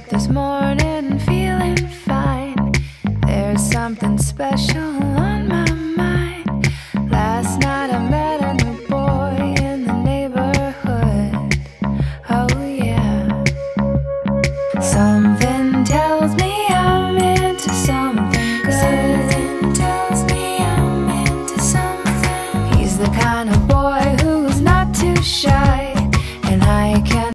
up this morning feeling fine. There's something special on my mind. Last night I met a new boy in the neighborhood. Oh, yeah. Something tells me I'm into something good. Something tells me I'm into something. He's the kind of boy